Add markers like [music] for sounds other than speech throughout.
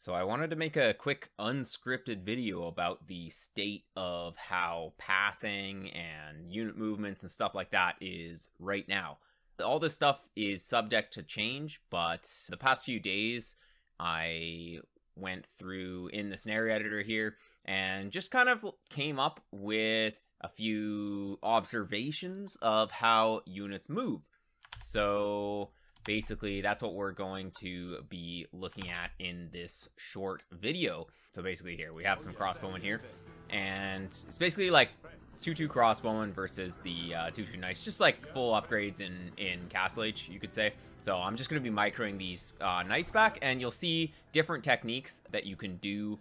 So I wanted to make a quick unscripted video about the state of how pathing and unit movements and stuff like that is right now. All this stuff is subject to change, but the past few days I went through in the scenario editor here and just kind of came up with a few observations of how units move. So basically that's what we're going to be looking at in this short video. So basically here, we have some crossbowmen here, and it's basically like 2-2 crossbowmen versus the 2-2 uh, knights, just like full upgrades in, in Castle Age, you could say. So I'm just going to be microing these uh, knights back, and you'll see different techniques that you can do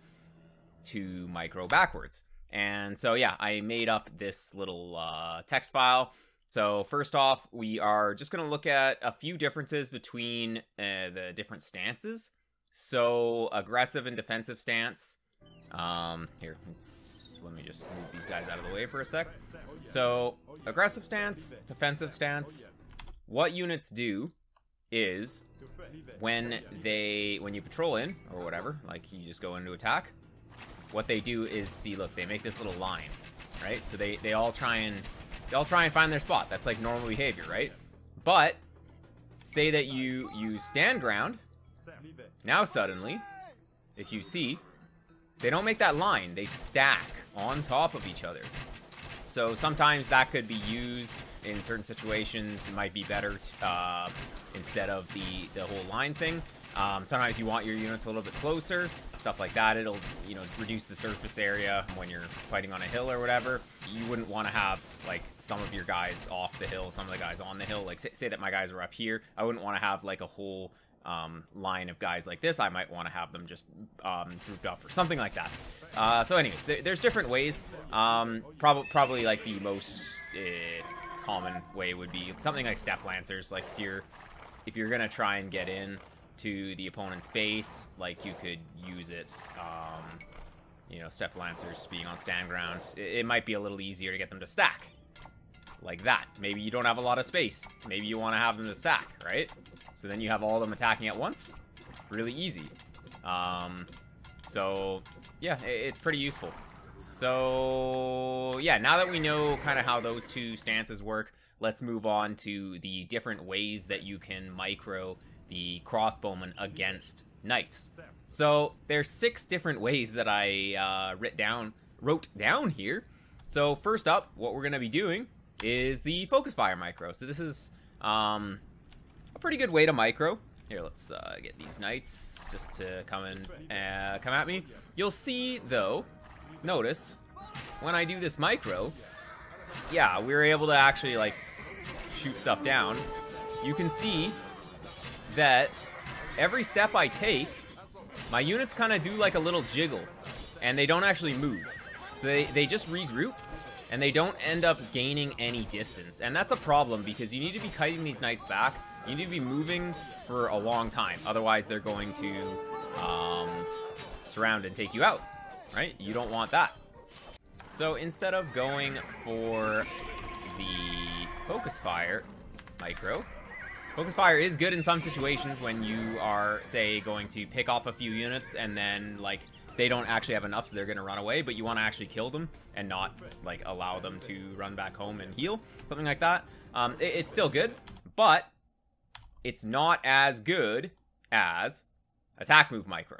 to micro backwards. And so yeah, I made up this little uh, text file so first off, we are just going to look at a few differences between uh, the different stances. So aggressive and defensive stance. Um, here, let me just move these guys out of the way for a sec. So aggressive stance, defensive stance. What units do is when they when you patrol in or whatever, like you just go into attack. What they do is see, look, they make this little line, right? So they they all try and They'll try and find their spot. That's like normal behavior, right? But say that you you stand ground. Now suddenly, if you see, they don't make that line. They stack on top of each other. So sometimes that could be used in certain situations. It might be better uh, instead of the, the whole line thing. Um, sometimes you want your units a little bit closer, stuff like that. It'll, you know, reduce the surface area when you're fighting on a hill or whatever. You wouldn't want to have, like, some of your guys off the hill, some of the guys on the hill. Like, say, say that my guys are up here. I wouldn't want to have, like, a whole um, line of guys like this. I might want to have them just um, grouped up or something like that. Uh, so anyways, there, there's different ways. Um, prob probably, like, the most uh, common way would be something like Steppe Lancers. Like, if you're, if you're going to try and get in to the opponent's base, like you could use it, um, you know, Steppe Lancers being on stand ground, it, it might be a little easier to get them to stack. Like that. Maybe you don't have a lot of space. Maybe you want to have them to stack, right? So then you have all of them attacking at once. Really easy. Um, so, yeah, it, it's pretty useful. So, yeah, now that we know kind of how those two stances work, let's move on to the different ways that you can micro the crossbowmen against knights. So there's six different ways that I uh, writ down, wrote down here. So first up, what we're going to be doing is the focus fire micro. So this is um, a pretty good way to micro. Here, let's uh, get these knights just to come and uh, come at me. You'll see, though, notice, when I do this micro, yeah, we are able to actually, like, shoot stuff down. You can see that every step I take, my units kind of do like a little jiggle, and they don't actually move. So they, they just regroup, and they don't end up gaining any distance. And that's a problem, because you need to be kiting these knights back. You need to be moving for a long time. Otherwise, they're going to um, surround and take you out, right? You don't want that. So instead of going for the focus fire micro, Focus Fire is good in some situations when you are, say, going to pick off a few units and then, like, they don't actually have enough so they're going to run away, but you want to actually kill them and not, like, allow them to run back home and heal. Something like that. Um, it, it's still good, but it's not as good as Attack Move Micro.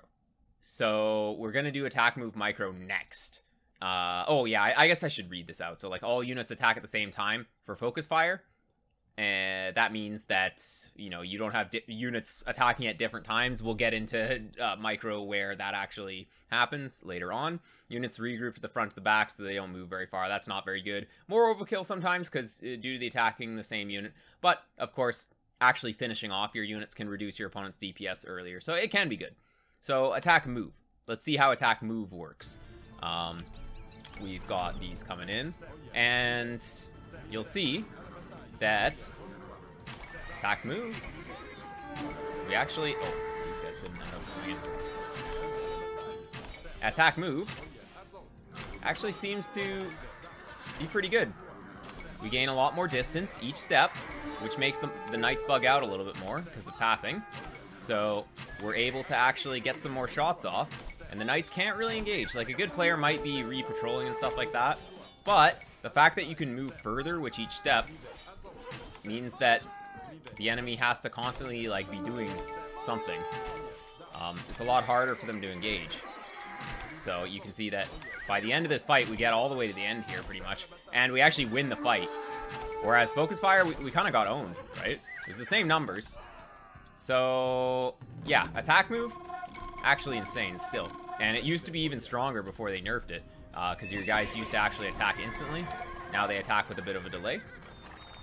So we're going to do Attack Move Micro next. Uh, oh, yeah, I, I guess I should read this out. So, like, all units attack at the same time for Focus Fire and that means that you know you don't have units attacking at different times. We'll get into uh, micro where that actually happens later on. Units regroup to the front to the back so they don't move very far. That's not very good. More overkill sometimes because uh, due to the attacking the same unit. But of course actually finishing off your units can reduce your opponent's dps earlier. So it can be good. So attack move. Let's see how attack move works. Um, we've got these coming in. And you'll see that attack move. We actually, oh, these guys didn't end up coming in. Attack move actually seems to be pretty good. We gain a lot more distance each step, which makes the, the knights bug out a little bit more because of pathing. So we're able to actually get some more shots off. And the Knights can't really engage. Like, a good player might be re-patrolling and stuff like that. But the fact that you can move further with each step means that the enemy has to constantly, like, be doing something. Um, it's a lot harder for them to engage. So you can see that by the end of this fight, we get all the way to the end here, pretty much. And we actually win the fight. Whereas Focus Fire, we, we kind of got owned, right? It was the same numbers. So, yeah, attack move, actually insane still. And it used to be even stronger before they nerfed it, because uh, your guys used to actually attack instantly. Now they attack with a bit of a delay.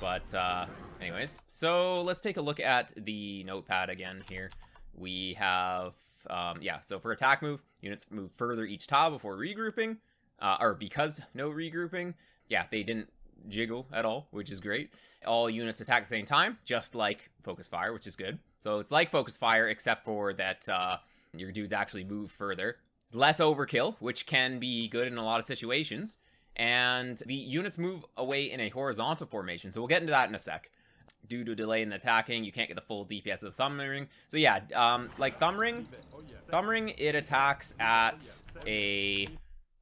But, uh, anyways, so let's take a look at the notepad again here. We have, um, yeah, so for attack move, units move further each tile before regrouping, uh, or because no regrouping. Yeah, they didn't jiggle at all, which is great. All units attack at the same time, just like Focus Fire, which is good. So it's like Focus Fire, except for that uh, your dudes actually move further. Less overkill, which can be good in a lot of situations. And the units move away in a horizontal formation, so we'll get into that in a sec. Due to delay in the attacking, you can't get the full DPS of the Thumb Ring. So yeah, um, like Thumb Ring, Thumb Ring, it attacks at a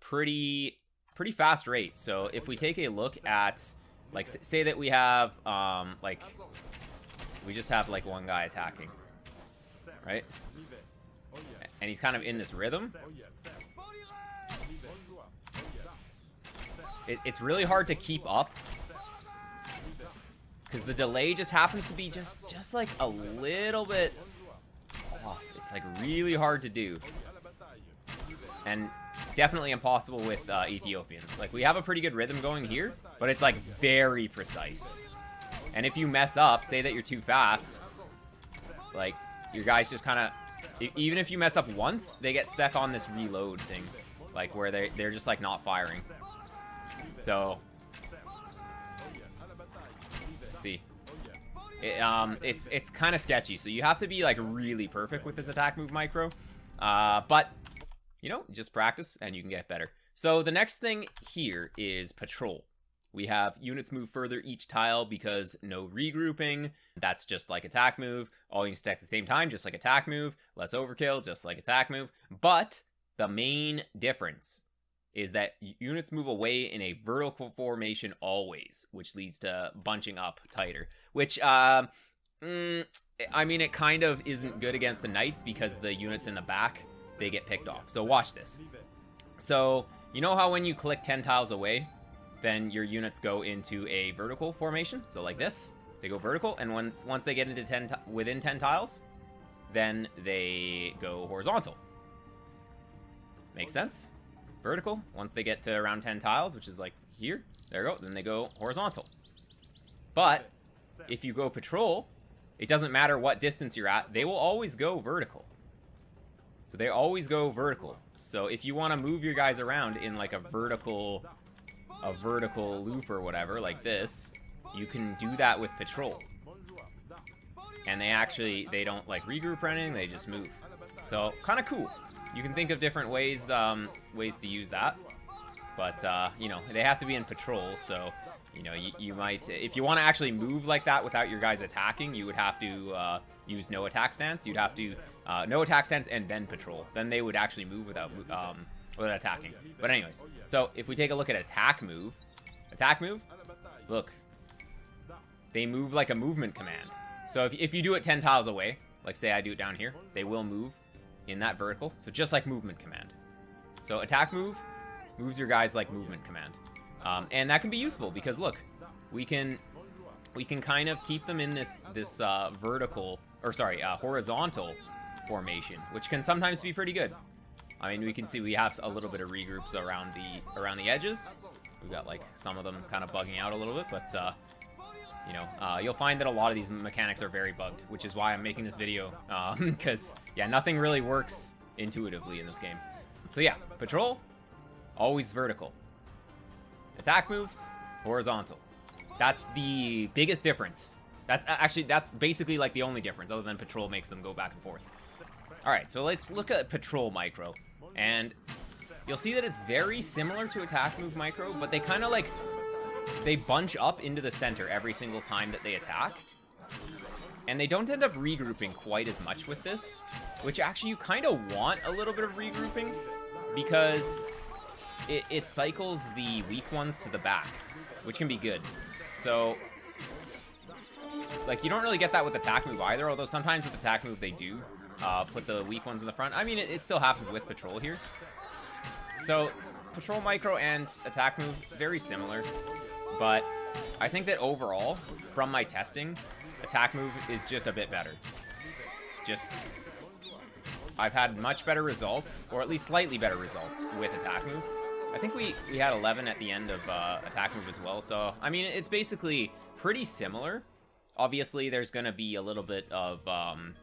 pretty pretty fast rate. So if we take a look at, like, say that we have, um, like, we just have, like, one guy attacking, right? And he's kind of in this rhythm. It, it's really hard to keep up because the delay just happens to be just, just like a little bit. It's like really hard to do. And definitely impossible with uh, Ethiopians. Like, we have a pretty good rhythm going here, but it's, like, very precise. And if you mess up, say that you're too fast, like, your guys just kind of... Even if you mess up once, they get stuck on this reload thing. Like, where they, they're just, like, not firing. So... See. It, um, it's it's kind of sketchy, so you have to be, like, really perfect with this attack move micro. Uh, but you know, just practice and you can get better. So the next thing here is patrol. We have units move further each tile because no regrouping. That's just like attack move. All units attack at the same time, just like attack move. Less overkill, just like attack move. But the main difference is that units move away in a vertical formation always, which leads to bunching up tighter. Which, uh, mm, I mean, it kind of isn't good against the knights because the units in the back they get picked off. So watch this. So you know how when you click 10 tiles away, then your units go into a vertical formation? So like this, they go vertical, and once once they get into 10 within 10 tiles, then they go horizontal. Makes sense? Vertical, once they get to around 10 tiles, which is like here, there go, then they go horizontal. But if you go patrol, it doesn't matter what distance you're at, they will always go vertical. So they always go vertical. So if you want to move your guys around in like a vertical a vertical loop or whatever, like this, you can do that with patrol. And they actually, they don't like regroup or anything, they just move. So kind of cool. You can think of different ways, um, ways to use that. But, uh, you know, they have to be in patrol, so, you know, you, you might, if you want to actually move like that without your guys attacking, you would have to uh, use no attack stance. You'd have to uh, no attack stance and then patrol. Then they would actually move without um, without attacking. But anyways, so if we take a look at attack move, attack move, look, they move like a movement command. So if, if you do it 10 tiles away, like say I do it down here, they will move in that vertical. So just like movement command. So attack move moves your guys like movement command. Um, and that can be useful because look, we can we can kind of keep them in this this uh, vertical or sorry uh, horizontal formation, which can sometimes be pretty good. I mean, we can see we have a little bit of regroups around the around the edges. We've got like some of them kind of bugging out a little bit, but uh, you know, uh, you'll find that a lot of these mechanics are very bugged, which is why I'm making this video, [laughs] because um, yeah, nothing really works intuitively in this game. So yeah, patrol, always vertical. Attack move, horizontal. That's the biggest difference. That's actually, that's basically like the only difference, other than patrol makes them go back and forth. Alright, so let's look at Patrol Micro. And you'll see that it's very similar to Attack Move Micro, but they kind of like, they bunch up into the center every single time that they attack. And they don't end up regrouping quite as much with this, which actually you kind of want a little bit of regrouping because it, it cycles the weak ones to the back, which can be good. So, like, you don't really get that with attack move either, although sometimes with attack move they do uh, put the weak ones in the front. I mean, it, it still happens with patrol here. So, patrol micro and attack move, very similar, but I think that overall, from my testing, attack move is just a bit better. Just, I've had much better results, or at least slightly better results with attack move. I think we, we had 11 at the end of uh, attack move as well, so, I mean, it's basically pretty similar. Obviously, there's going to be a little bit of, um,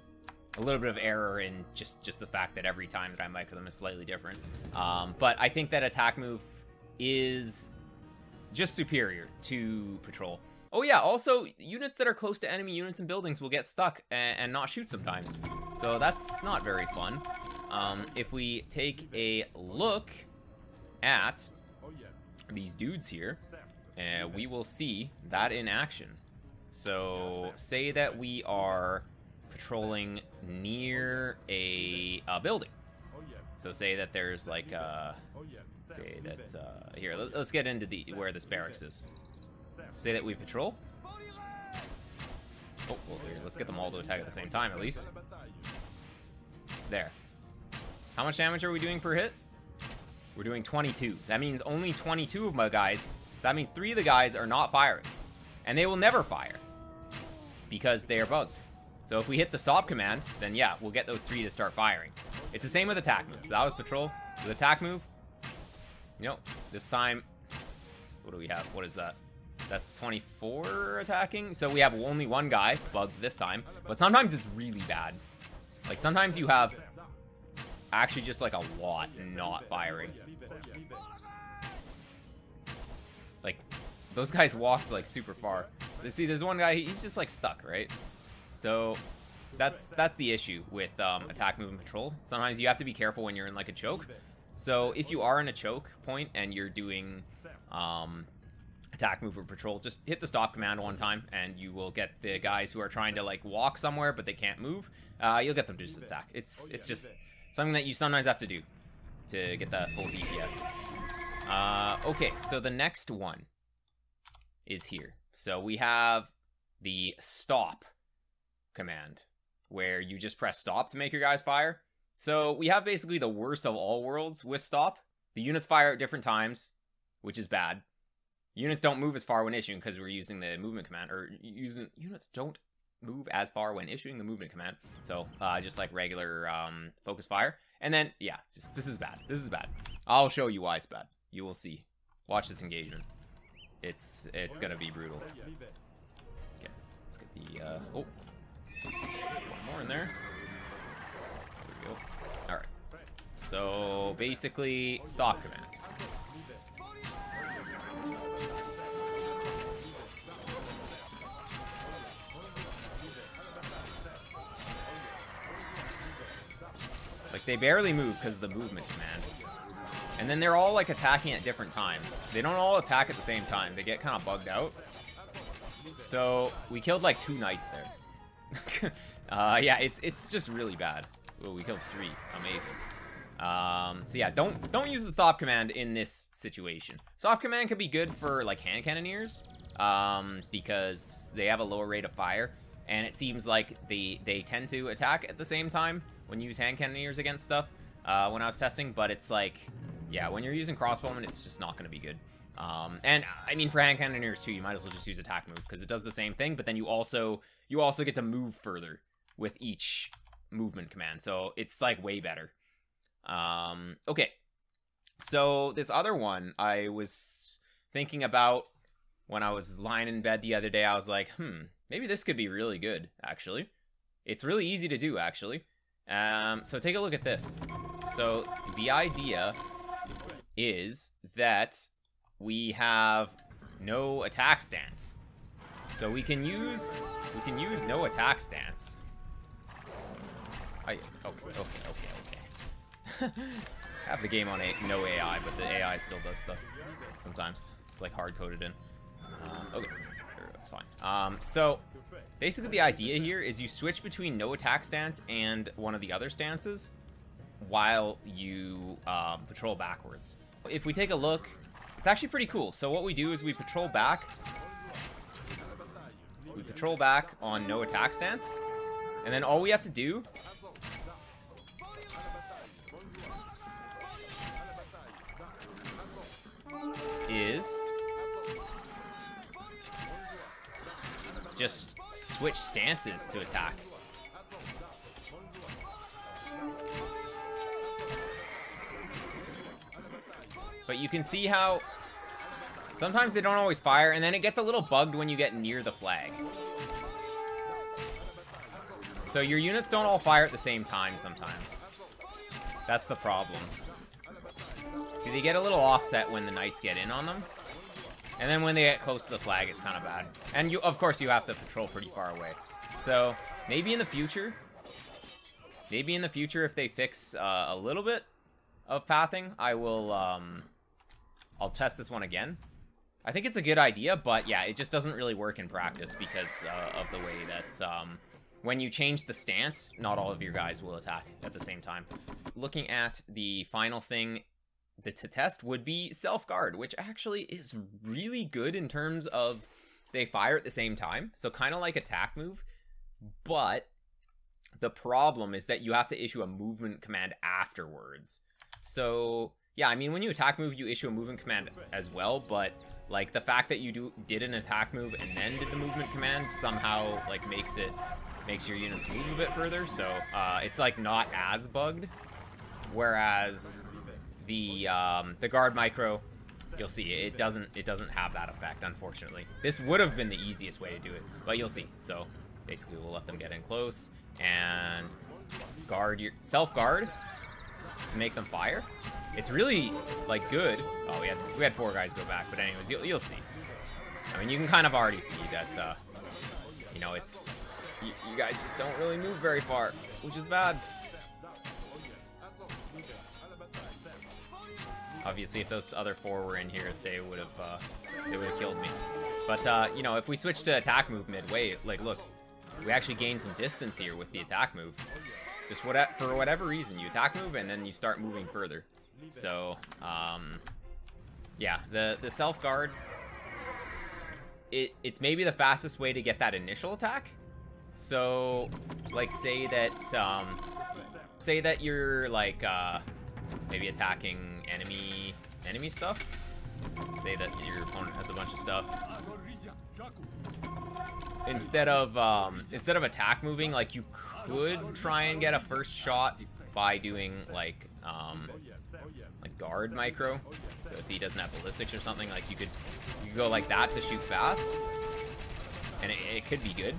a little bit of error in just, just the fact that every time that I micro them is slightly different. Um, but I think that attack move is just superior to patrol. Oh yeah, also, units that are close to enemy units and buildings will get stuck and, and not shoot sometimes. So that's not very fun. Um, if we take a look at these dudes here, uh, we will see that in action. So, say that we are patrolling near a, a building. So say that there's like, uh, say that, uh, here, let, us get into the, where this barracks is. Say that we patrol. Oh, well, here, let's get them all to attack at the same time, at least. There. How much damage are we doing per hit? We're doing 22. That means only 22 of my guys. That means three of the guys are not firing. And they will never fire. Because they are bugged. So if we hit the stop command, then yeah, we'll get those three to start firing. It's the same with attack moves. That was patrol. With attack move, know, this time, what do we have? What is that? That's 24 attacking. So we have only one guy bugged this time. But sometimes it's really bad. Like sometimes you have actually just like a lot not firing. Like those guys walked like super far. See, there's one guy, he's just like stuck, right? So that's that's the issue with um, attack, move, and patrol. Sometimes you have to be careful when you're in like a choke. So if you are in a choke point and you're doing um, attack, move, or patrol, just hit the stop command one time, and you will get the guys who are trying to like walk somewhere but they can't move. Uh, you'll get them to just attack. It's it's just something that you sometimes have to do to get that full DPS. Uh, okay, so the next one is here. So we have the stop command, where you just press stop to make your guys fire. So we have basically the worst of all worlds with stop. The units fire at different times, which is bad. Units don't move as far when issuing because we're using the movement command, or using units don't move as far when issuing the movement command. So uh, just like regular um, focus fire. And then, yeah, just this is bad. This is bad. I'll show you why it's bad. You will see. Watch this engagement. It's it's gonna be brutal. Okay, let's get the uh, oh one more in. There So, basically, stop command. Like, they barely move because of the movement command. And then they're all, like, attacking at different times. They don't all attack at the same time. They get kind of bugged out. So, we killed, like, two knights there. [laughs] uh, yeah, it's it's just really bad. Ooh, we killed three. Amazing. Um, so yeah, don't don't use the stop command in this situation. Stop command could be good for like hand cannoneers, um, because they have a lower rate of fire, and it seems like they they tend to attack at the same time when you use hand cannoneers against stuff. Uh, when I was testing, but it's like, yeah, when you're using crossbowmen, it's just not going to be good. Um, and I mean, for hand cannoneers too, you might as well just use attack move because it does the same thing, but then you also you also get to move further with each movement command. So it's like way better. Um, okay. So this other one I was thinking about when I was lying in bed the other day. I was like, hmm, maybe this could be really good, actually. It's really easy to do, actually. Um, so take a look at this. So the idea is that we have no attack stance. So we can use we can use no attack stance. I okay okay okay. Have the game on a no AI, but the AI still does stuff sometimes. It's like hard coded in. Um, okay, It's fine. Um, so, basically the idea here is you switch between no attack stance and one of the other stances while you um, patrol backwards. If we take a look, it's actually pretty cool. So what we do is we patrol back. We patrol back on no attack stance. And then all we have to do is just switch stances to attack. But you can see how sometimes they don't always fire, and then it gets a little bugged when you get near the flag. So your units don't all fire at the same time sometimes. That's the problem. See, they get a little offset when the knights get in on them. And then when they get close to the flag, it's kind of bad. And you, of course, you have to patrol pretty far away. So maybe in the future, maybe in the future, if they fix uh, a little bit of pathing, I will, um, I'll test this one again. I think it's a good idea, but yeah, it just doesn't really work in practice because uh, of the way that um, when you change the stance, not all of your guys will attack at the same time. Looking at the final thing the, to test would be self-guard, which actually is really good in terms of they fire at the same time. So kind of like attack move, but the problem is that you have to issue a movement command afterwards. So yeah, I mean, when you attack move, you issue a movement command as well, but like the fact that you do did an attack move and then did the movement command somehow like makes it makes your units move a bit further. So uh, it's like not as bugged. Whereas the um, the guard micro, you'll see it doesn't it doesn't have that effect, unfortunately. This would have been the easiest way to do it, but you'll see. So basically, we'll let them get in close and guard your self guard to make them fire. It's really like good. Oh, we had we had four guys go back, but anyways, you'll you'll see. I mean, you can kind of already see that. Uh, you know, it's you, you guys just don't really move very far, which is bad. Obviously, if those other four were in here, they would have uh, they would have killed me. But uh, you know, if we switch to attack move midway, like look, we actually gain some distance here with the attack move. Just what for whatever reason, you attack move and then you start moving further. So, um, yeah, the the self guard. It it's maybe the fastest way to get that initial attack. So, like, say that um, say that you're like uh, maybe attacking enemy enemy stuff. Say that your opponent has a bunch of stuff. Instead of um, instead of attack moving, like you could try and get a first shot by doing like um, like guard micro. So if he doesn't have ballistics or something, like you could you could go like that to shoot fast, and it, it could be good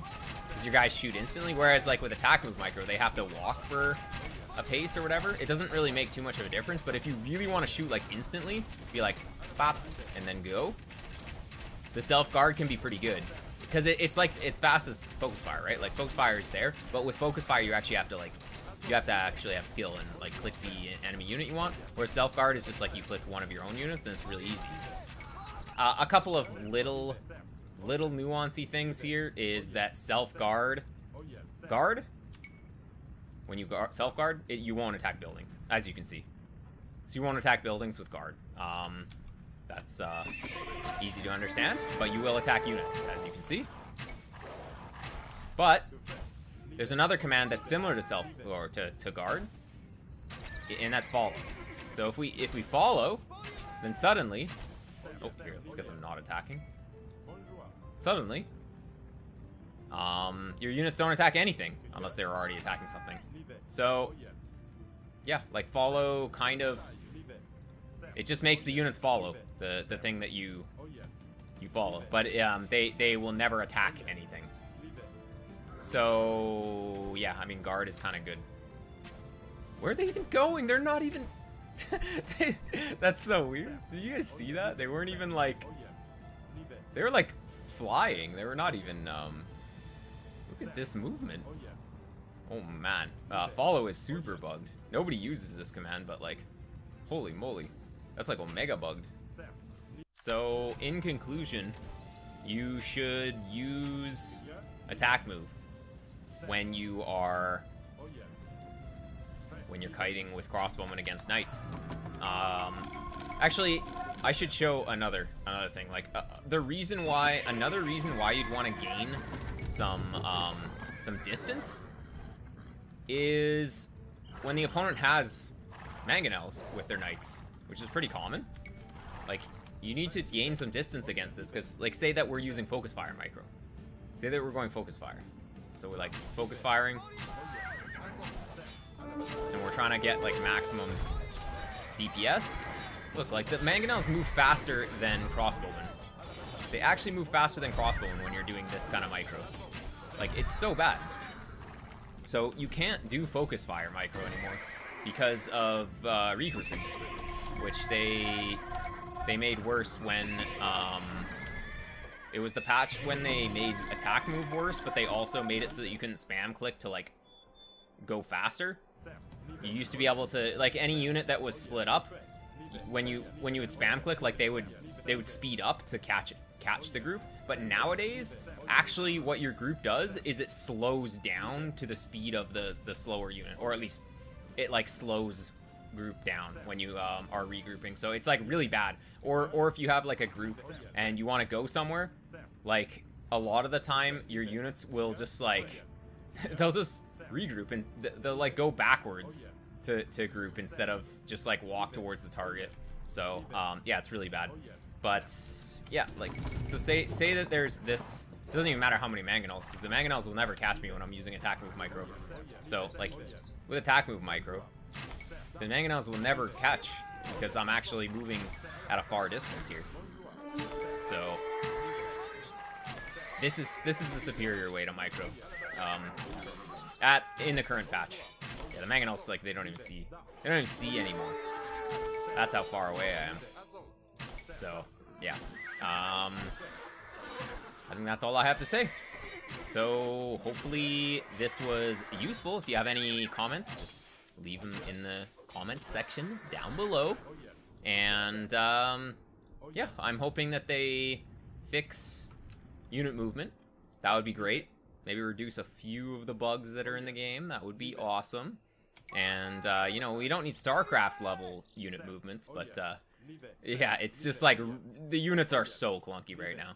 because your guys shoot instantly. Whereas like with attack move micro, they have to walk for a pace or whatever, it doesn't really make too much of a difference. But if you really want to shoot like instantly, be like pop and then go, the self guard can be pretty good because it, it's like it's fast as focus fire, right? Like focus fire is there, but with focus fire you actually have to like you have to actually have skill and like click the enemy unit you want. Whereas self guard is just like you click one of your own units and it's really easy. Uh, a couple of little little nuancy things here is that self guard guard when you self guard, it, you won't attack buildings, as you can see. So you won't attack buildings with guard. Um, that's uh, easy to understand, but you will attack units, as you can see. But there's another command that's similar to self or to, to guard, and that's follow. So if we if we follow, then suddenly, oh here, let's get them not attacking. Suddenly, um, your units don't attack anything unless they're already attacking something. So, yeah, like follow kind of, it just makes the units follow the, the thing that you you follow. But um, they, they will never attack anything. So, yeah, I mean, guard is kind of good. Where are they even going? They're not even... [laughs] That's so weird. Did you guys see that? They weren't even like... They were like flying. They were not even... Um... Look at this movement. Oh man, uh, follow is super bugged. Nobody uses this command, but like, holy moly. That's like Omega bugged. So, in conclusion, you should use attack move when you are when you're kiting with crossbowmen against knights. Um, actually, I should show another another thing. Like uh, the reason why another reason why you'd want to gain some um, some distance is when the opponent has mangonels with their knights, which is pretty common. Like you need to gain some distance against this because like say that we're using focus fire micro. Say that we're going focus fire. So we're like focus firing and we're trying to get like maximum DPS. Look, like the mangonels move faster than crossbowmen. They actually move faster than crossbowmen when you're doing this kind of micro. Like it's so bad. So you can't do focus fire micro anymore because of uh, regrouping, which they they made worse when um, it was the patch when they made attack move worse, but they also made it so that you couldn't spam click to like go faster. You used to be able to like any unit that was split up when you when you would spam click like they would they would speed up to catch catch the group. But nowadays, actually what your group does is it slows down to the speed of the the slower unit or at least it like slows group down when you um, are regrouping. So it's like really bad. Or or if you have like a group and you want to go somewhere, like a lot of the time your units will just like [laughs] they'll just regroup and they'll like go backwards to, to group instead of just like walk towards the target. So um, yeah, it's really bad. But yeah, like so say say that there's this. It doesn't even matter how many mangonels because the mangonels will never catch me when I'm using attack move micro. So like with attack move micro, the mangonels will never catch because I'm actually moving at a far distance here. So this is this is the superior way to micro. Um, at in the current patch. Yeah, the mangonels like they don't even see they don't even see anymore. That's how far away I am. So yeah. Um I think that's all I have to say. So hopefully this was useful. If you have any comments, just leave them in the comment section down below. And um, yeah, I'm hoping that they fix unit movement. That would be great. Maybe reduce a few of the bugs that are in the game. That would be awesome. And, uh, you know, we don't need StarCraft level unit movements, but, uh, yeah, it's just like, the units are so clunky right now.